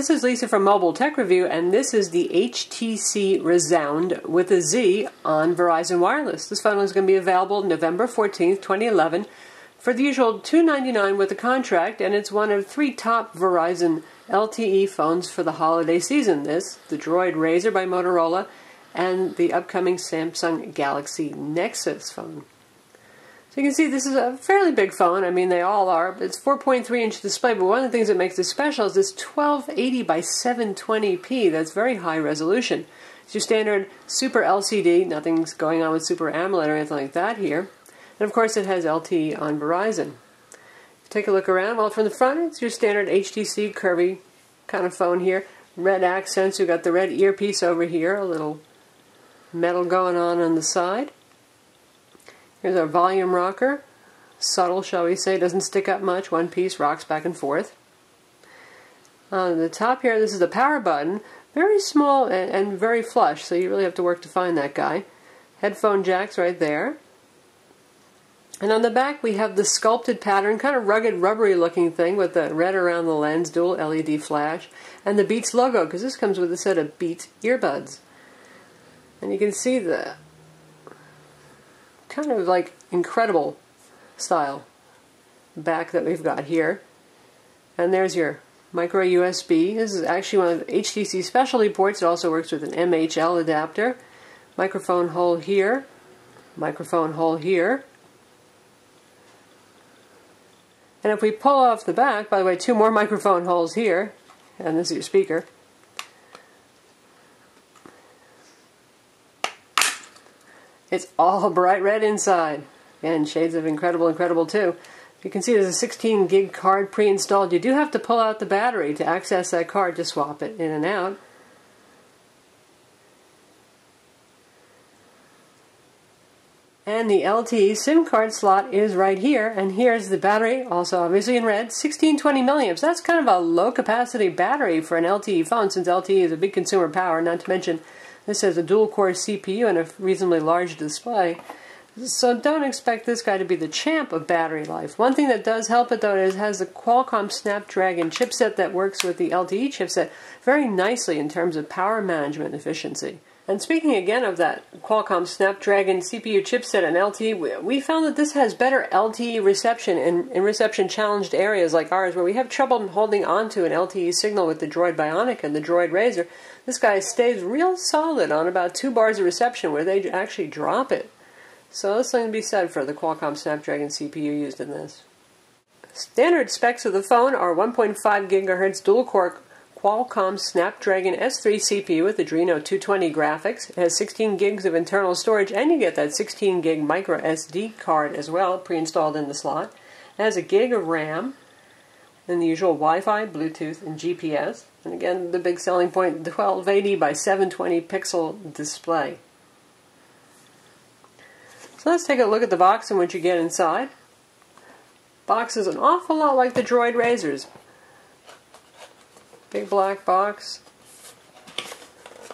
This is Lisa from Mobile Tech Review, and this is the HTC Rezound with a Z on Verizon Wireless. This phone is going to be available November 14th, 2011, for the usual 299 with a contract, and it's one of three top Verizon LTE phones for the holiday season. This, the Droid Razr by Motorola, and the upcoming Samsung Galaxy Nexus phone. So you can see this is a fairly big phone. I mean, they all are. It's 4.3 inch display, but one of the things that makes it special is this 1280 by 720p. That's very high resolution. It's your standard Super LCD. Nothing's going on with Super AMOLED or anything like that here. And of course, it has LTE on Verizon. Take a look around. Well, from the front, it's your standard HTC curvy kind of phone here. Red accents. You've got the red earpiece over here. A little metal going on on the side. Here's our volume rocker. Subtle, shall we say, doesn't stick up much. One piece rocks back and forth. On the top here, this is the power button. Very small and, and very flush, so you really have to work to find that guy. Headphone jacks right there. And on the back we have the sculpted pattern, kind of rugged, rubbery looking thing with the red around the lens, dual LED flash, and the Beats logo, because this comes with a set of Beats earbuds. And you can see the kind of like incredible style back that we've got here. And there's your micro USB. This is actually one of the HTC specialty ports. It also works with an MHL adapter. Microphone hole here. Microphone hole here. And if we pull off the back, by the way, two more microphone holes here, and this is your speaker. It's all bright red inside. And shades of Incredible Incredible too. You can see there's a 16 gig card pre-installed. You do have to pull out the battery to access that card to swap it in and out. And the LTE SIM card slot is right here. And here's the battery, also obviously in red, 1620 milliamps. That's kind of a low capacity battery for an LTE phone since LTE is a big consumer power, not to mention this has a dual core CPU and a reasonably large display. So don't expect this guy to be the champ of battery life. One thing that does help it though is it has the Qualcomm Snapdragon chipset that works with the LTE chipset very nicely in terms of power management efficiency. And speaking again of that Qualcomm Snapdragon CPU chipset and LTE, we found that this has better LTE reception in, in reception challenged areas like ours where we have trouble holding onto an LTE signal with the Droid Bionic and the Droid Razr. This guy stays real solid on about two bars of reception where they actually drop it. So there's something to be said for the Qualcomm Snapdragon CPU used in this. Standard specs of the phone are 1.5 GHz dual core Qualcomm Snapdragon S3 CPU with Adreno 220 graphics. It has 16 gigs of internal storage, and you get that 16 gig micro SD card as well, pre-installed in the slot. It has a gig of RAM, and the usual Wi-Fi, Bluetooth, and GPS. And again, the big selling point: 1280 by 720 pixel display. So let's take a look at the box and what you get inside. Box is an awful lot like the Droid Razrs. Big black box.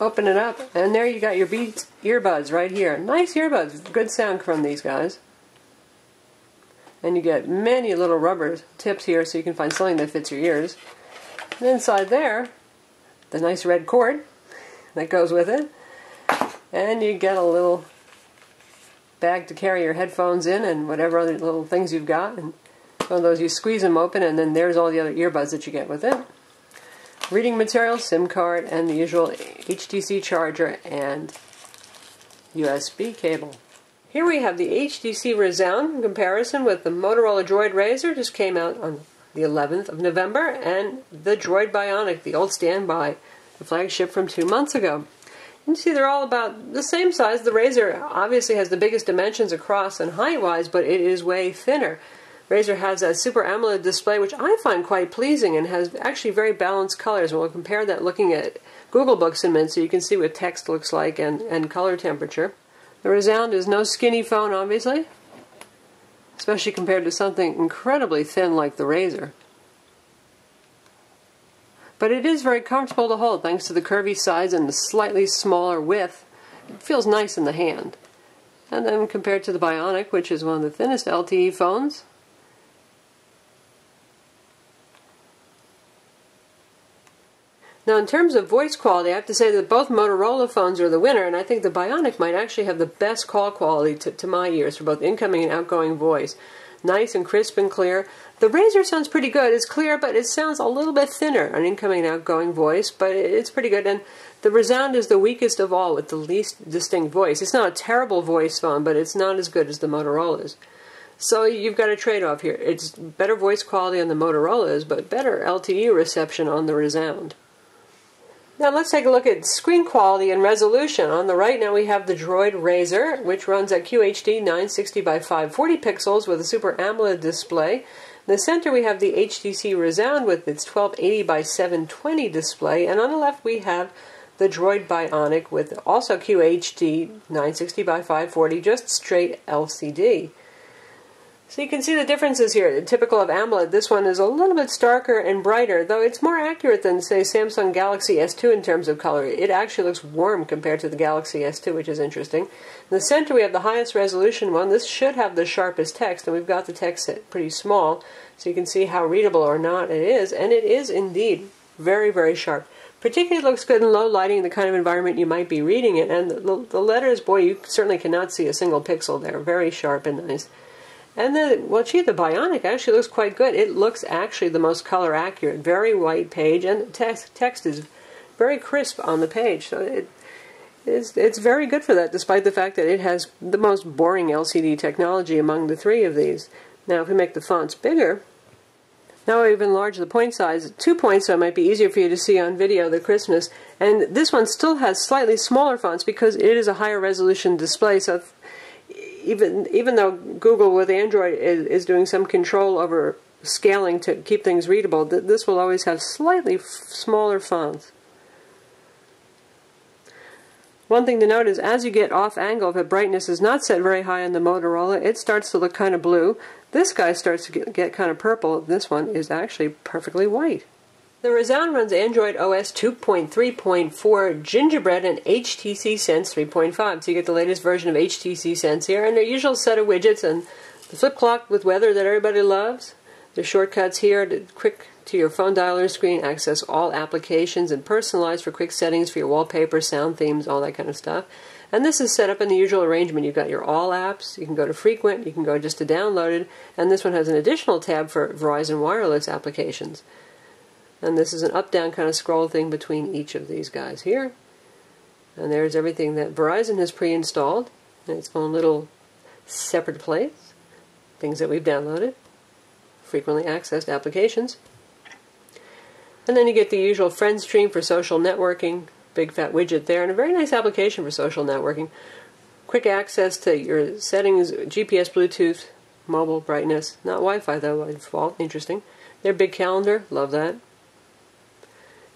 Open it up, and there you got your Beats earbuds right here. Nice earbuds, good sound from these guys. And you get many little rubber tips here so you can find something that fits your ears. And inside there, the nice red cord that goes with it. And you get a little bag to carry your headphones in and whatever other little things you've got. And one of those, you squeeze them open, and then there's all the other earbuds that you get with it reading material, SIM card, and the usual HTC charger and USB cable. Here we have the HTC Rezound in comparison with the Motorola Droid Razr, just came out on the 11th of November, and the Droid Bionic, the old standby, the flagship from two months ago. You see they're all about the same size. The Razr obviously has the biggest dimensions across and height-wise, but it is way thinner. Razr has a Super AMOLED display, which I find quite pleasing and has actually very balanced colors. We'll compare that looking at Google Books in a minute so you can see what text looks like and, and color temperature. The Rezound is no skinny phone, obviously, especially compared to something incredibly thin like the Razr. But it is very comfortable to hold thanks to the curvy sides and the slightly smaller width. It feels nice in the hand. And then compared to the Bionic, which is one of the thinnest LTE phones, Now, in terms of voice quality, I have to say that both Motorola phones are the winner, and I think the Bionic might actually have the best call quality to, to my ears for both incoming and outgoing voice. Nice and crisp and clear. The Razr sounds pretty good. It's clear, but it sounds a little bit thinner on incoming and outgoing voice, but it's pretty good. And the Rezound is the weakest of all with the least distinct voice. It's not a terrible voice phone, but it's not as good as the Motorola's. So you've got a trade-off here. It's better voice quality on the Motorola's, but better LTE reception on the Rezound. Now let's take a look at screen quality and resolution. On the right now we have the Droid Razr, which runs at QHD 960 by 540 pixels with a Super AMOLED display. In the center we have the HTC Rezound with its 1280 by 720 display, and on the left we have the Droid Bionic with also QHD 960 by 540, just straight LCD. So you can see the differences here. Typical of AMOLED, this one is a little bit starker and brighter, though it's more accurate than, say, Samsung Galaxy S2 in terms of color. It actually looks warm compared to the Galaxy S2, which is interesting. In the center, we have the highest resolution one. This should have the sharpest text, and we've got the text set pretty small, so you can see how readable or not it is, and it is indeed very, very sharp. Particularly looks good in low lighting, the kind of environment you might be reading it. And the, the letters, boy, you certainly cannot see a single pixel there. Very sharp and nice. And the well, gee, the Bionic actually looks quite good. It looks actually the most color accurate. Very white page, and text text is very crisp on the page. So it's it's very good for that, despite the fact that it has the most boring LCD technology among the three of these. Now, if we make the fonts bigger, now I've enlarged the point size two points so it might be easier for you to see on video the crispness. And this one still has slightly smaller fonts because it is a higher resolution display. So even even though Google with Android is, is doing some control over scaling to keep things readable, th this will always have slightly smaller fonts. One thing to note is as you get off angle, if the brightness is not set very high on the Motorola, it starts to look kind of blue. This guy starts to get, get kind of purple. This one is actually perfectly white. The Rezound runs Android OS 2.3.4 Gingerbread and HTC Sense 3.5. So you get the latest version of HTC Sense here and their usual set of widgets and the flip clock with weather that everybody loves. The shortcuts here to quick to your phone dialer screen, access all applications and personalize for quick settings for your wallpaper, sound themes, all that kind of stuff. And this is set up in the usual arrangement. You've got your all apps, you can go to frequent, you can go just to downloaded, and this one has an additional tab for Verizon Wireless applications. And this is an up-down kind of scroll thing between each of these guys here. And there's everything that Verizon has pre-installed in its own little separate place. Things that we've downloaded, frequently accessed applications. And then you get the usual friend stream for social networking, big fat widget there, and a very nice application for social networking. Quick access to your settings, GPS, Bluetooth, mobile brightness, not Wi-Fi though by default. Interesting. Their big calendar, love that.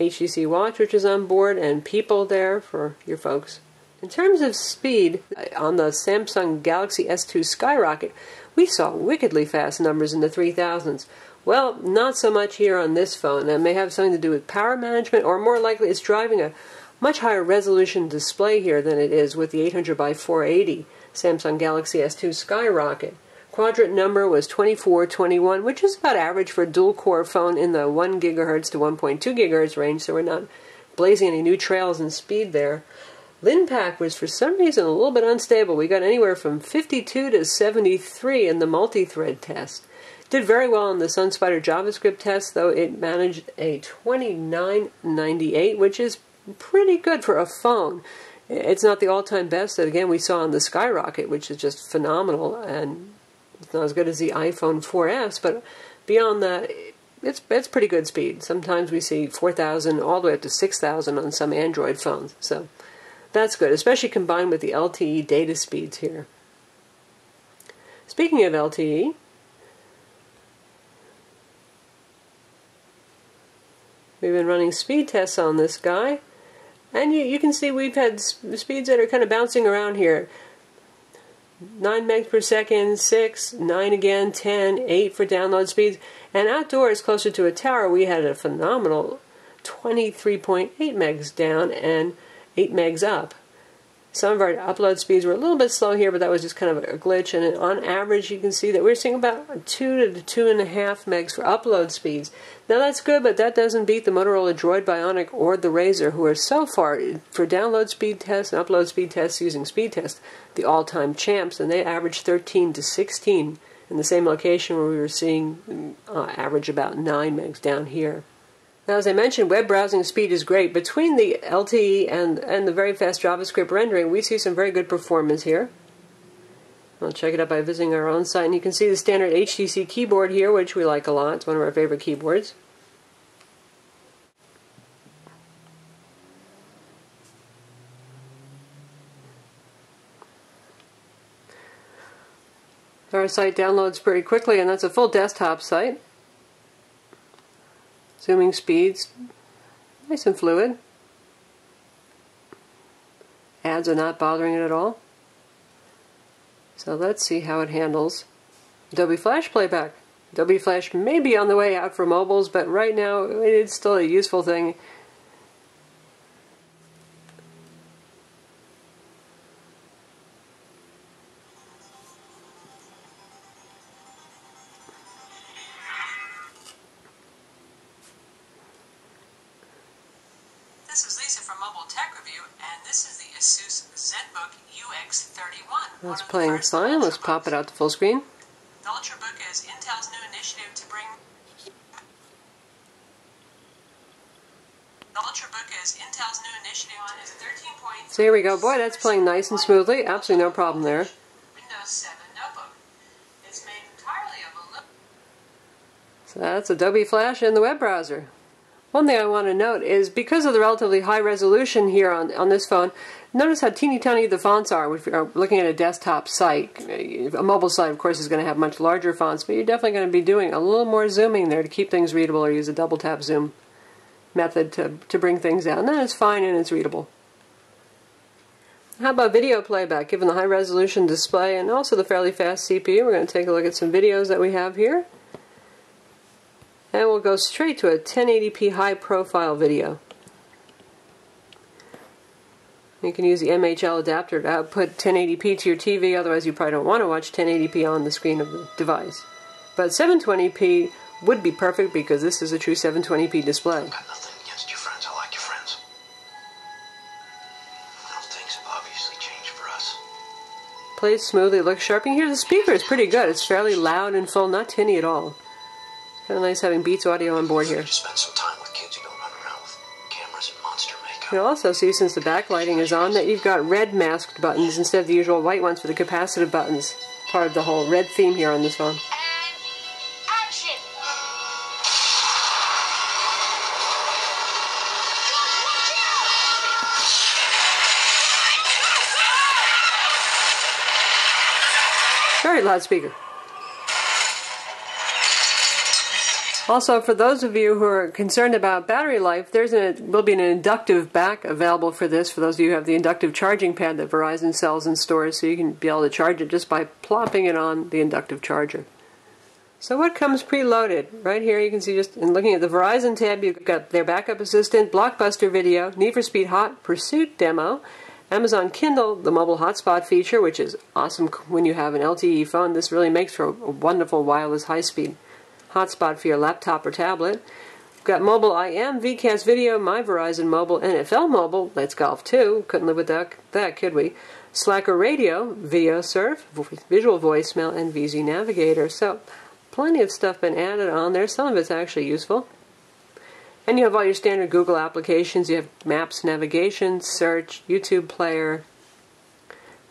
HTC Watch, which is on board, and people there for your folks. In terms of speed, on the Samsung Galaxy S2 Skyrocket, we saw wickedly fast numbers in the 3000s. Well, not so much here on this phone. That may have something to do with power management, or more likely it's driving a much higher resolution display here than it is with the 800 by 480 Samsung Galaxy S2 Skyrocket. Quadrant number was 2421, which is about average for a dual core phone in the 1 gigahertz to 1.2 gigahertz range, so we're not blazing any new trails in speed there. Linpack was for some reason a little bit unstable. We got anywhere from 52 to 73 in the multi-thread test. Did very well in the SunSpider JavaScript test, though it managed a 2998, which is pretty good for a phone. It's not the all-time best that again we saw on the Skyrocket, which is just phenomenal, and it's not as good as the iPhone 4S, but beyond that, it's it's pretty good speed. Sometimes we see 4,000 all the way up to 6,000 on some Android phones, so that's good, especially combined with the LTE data speeds here. Speaking of LTE, we've been running speed tests on this guy, and you, you can see we've had speeds that are kind of bouncing around here. 9 megs per second, 6, 9 again, 10, 8 for download speeds. And outdoors, closer to a tower, we had a phenomenal 23.8 megs down and 8 megs up. Some of our upload speeds were a little bit slow here, but that was just kind of a glitch. And on average, you can see that we're seeing about two to two and a half megs for upload speeds. Now that's good, but that doesn't beat the Motorola Droid Bionic or the Razr, who are so far for download speed tests and upload speed tests using speed test the all-time champs, and they average 13 to 16 in the same location where we were seeing uh, average about 9 megs down here. Now, as I mentioned, web browsing speed is great. Between the LTE and, and the very fast JavaScript rendering, we see some very good performance here. I'll check it out by visiting our own site, and you can see the standard HTC keyboard here, which we like a lot. It's one of our favorite keyboards. Our site downloads pretty quickly, and that's a full desktop site. Zooming speeds, nice and fluid. Ads are not bothering it at all. So let's see how it handles Adobe Flash playback. Adobe Flash may be on the way out for mobiles, but right now it's still a useful thing playing sign. Let's pop it out to full screen. The Ultrabook is Intel's new initiative to bring. The Ultrabook is Intel's new initiative on is 13 points. So here we go. Boy, that's playing nice and smoothly. Absolutely no problem there. Windows 7 notebook. It's made entirely of aluminum. So that's Adobe Flash in the web browser. One thing I want to note is because of the relatively high resolution here on, on this phone, notice how teeny tiny the fonts are if you're uh, looking at a desktop site. A mobile site, of course, is going to have much larger fonts, but you're definitely going to be doing a little more zooming there to keep things readable or use a double tap zoom method to, to bring things down. Then it's fine and it's readable. How about video playback? Given the high resolution display and also the fairly fast CPU, we're going to take a look at some videos that we have here. And we'll go straight to a 1080p high profile video. You can use the MHL adapter to output 1080p to your TV, otherwise you probably don't want to watch 1080p on the screen of the device. But 720p would be perfect because this is a true 720p display. Got nothing against your friends. I like your friends. Well, things have obviously changed for us. Plays smoothly, looks sharp. You hear the speaker is pretty good. It's fairly loud and full, not tinny at all. Kind of nice having Beats audio on board here. You spend some time with kids who don't run around with cameras and monster makeup. You'll also see, since the backlighting is on, that you've got red masked buttons instead of the usual white ones for the capacitive buttons. Part of the whole red theme here on this phone. And action! Also, for those of you who are concerned about battery life, there's a will be an inductive back available for this. For those of you who have the inductive charging pad that Verizon sells in stores, so you can be able to charge it just by plopping it on the inductive charger. So what comes preloaded? Right here you can see just in looking at the Verizon tab, you've got their backup assistant, Blockbuster video, Need for Speed Hot Pursuit demo, Amazon Kindle, the mobile hotspot feature, which is awesome when you have an LTE phone. This really makes for a wonderful wireless high-speed hotspot for your laptop or tablet. We've got mobile IM, VCast video, My Verizon Mobile, NFL Mobile, Let's Golf 2, couldn't live without that, could we? Slacker Radio, Video Surf, Visual Voicemail, and VZ Navigator. So, plenty of stuff been added on there. Some of it's actually useful. And you have all your standard Google applications. You have Maps, Navigation, Search, YouTube Player,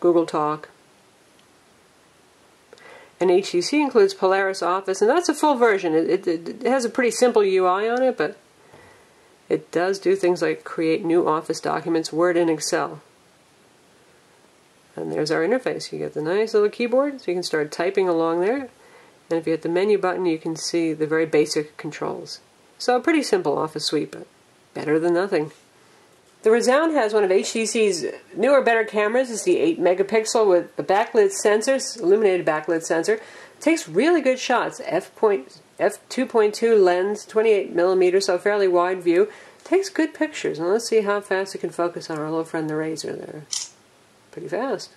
Google Talk. And HTC includes Polaris Office, and that's a full version. It, it, it, has a pretty simple UI on it, but it does do things like create new Office documents, Word, and Excel. And there's our interface. You get the nice little keyboard, so you can start typing along there. And if you hit the menu button, you can see the very basic controls. So a pretty simple Office suite, but better than nothing. The Rezound has one of HTC's newer, better cameras. It's the 8 megapixel with a backlit sensor, illuminated backlit sensor. It takes really good shots. F point, f2.2 lens, 28 millimeters, so fairly wide view. Takes good pictures. And let's see how fast it can focus on our little friend the Razr there. pretty fast.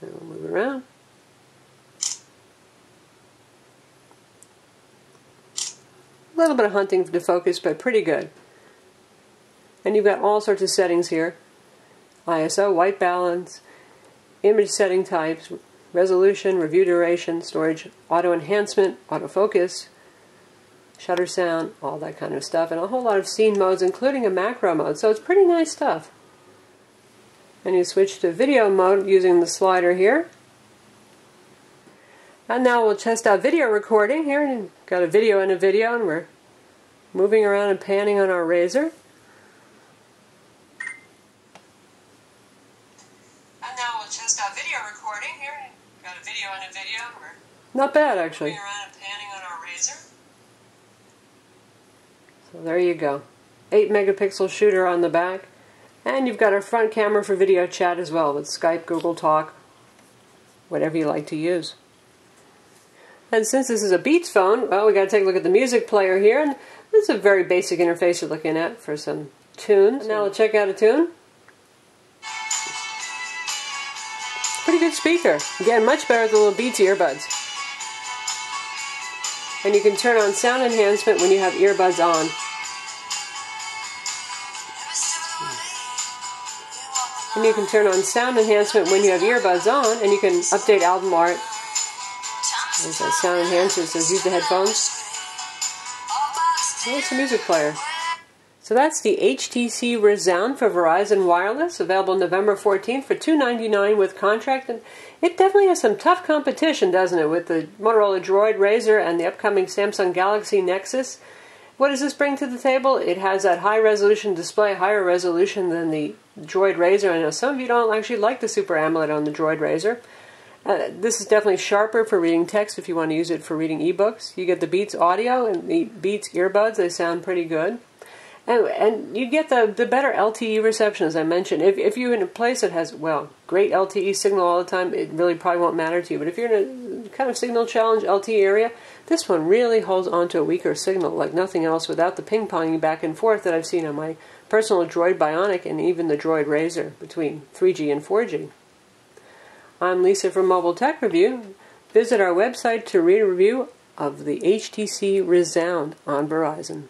And we'll move it around. A little bit of hunting to focus, but pretty good. And you've got all sorts of settings here. ISO, white balance, image setting types, resolution, review duration, storage, auto enhancement, autofocus, shutter sound, all that kind of stuff, and a whole lot of scene modes, including a macro mode. So it's pretty nice stuff. And you switch to video mode using the slider here. And now we'll test out video recording here. And got a video and a video, and we're moving around and panning on our Razr. And now we'll test out video recording here. Got a video and a video. We're Not bad, actually. moving around and panning on our Razr. So there you go. 8 megapixel shooter on the back. And you've got a front camera for video chat as well with Skype, Google Talk, whatever you like to use. And since this is a Beats phone, well, we got to take a look at the music player here. And this is a very basic interface you're looking at for some tunes. Now we'll check out a tune. Pretty good speaker. Again, much better than the little Beats earbuds. And you can turn on sound enhancement when you have earbuds on. And you can turn on sound enhancement when you have earbuds on, and you can update album art. There's that sound enhancer says use the headphones. Oh, it's a music player. So that's the HTC Rezound for Verizon Wireless, available November 14th for 299 with contract. And it definitely has some tough competition, doesn't it, with the Motorola Droid Razr and the upcoming Samsung Galaxy Nexus. What does this bring to the table? It has that high resolution display, higher resolution than the Droid Razr. I know some of you don't actually like the Super AMOLED on the Droid Razr. Uh, this is definitely sharper for reading text if you want to use it for reading ebooks. You get the Beats audio and the Beats earbuds, they sound pretty good. And, and you get the, the better LTE reception, as I mentioned. If, if you're in a place that has, well, great LTE signal all the time, it really probably won't matter to you. But if you're in a kind of signal challenge LTE area, this one really holds on to a weaker signal like nothing else without the ping ponging back and forth that I've seen on my personal Droid Bionic and even the Droid Razr between 3G and 4G. I'm Lisa from Mobile Tech Review. Visit our website to read a review of the HTC Rezound on Verizon.